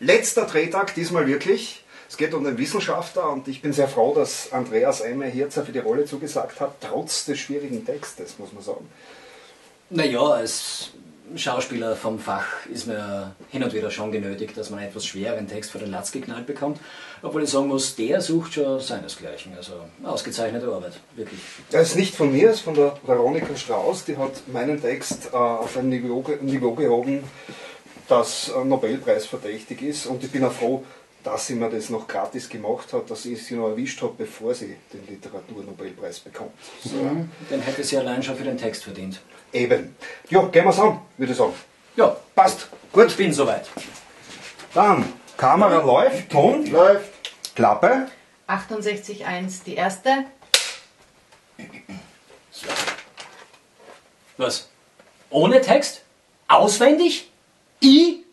Letzter Drehtag, diesmal wirklich. Es geht um den Wissenschaftler und ich bin sehr froh, dass Andreas Eimer Hirzer für die Rolle zugesagt hat, trotz des schwierigen Textes, muss man sagen. Naja, als Schauspieler vom Fach ist mir hin und wieder schon genötigt, dass man einen etwas schweren Text vor den Latz geknallt bekommt. Obwohl ich sagen muss, der sucht schon seinesgleichen. Also ausgezeichnete Arbeit, wirklich. Das ist nicht von mir, es ist von der Veronika Strauß. Die hat meinen Text äh, auf ein Niveau, Niveau gehoben, das Nobelpreis verdächtig ist. Und ich bin auch froh, dass sie mir das noch gratis gemacht hat, dass ich sie noch erwischt habe, bevor sie den Literaturnobelpreis bekommt. So. Mhm, den hätte sie allein schon für den Text verdient. Eben. Ja, gehen wir es an, würde ich sagen. Ja, passt. Gut. Ich bin soweit. Dann, Kamera läuft, Ton läuft, Klappe. 68.1, die erste. So. Was? Ohne Text? Auswendig? e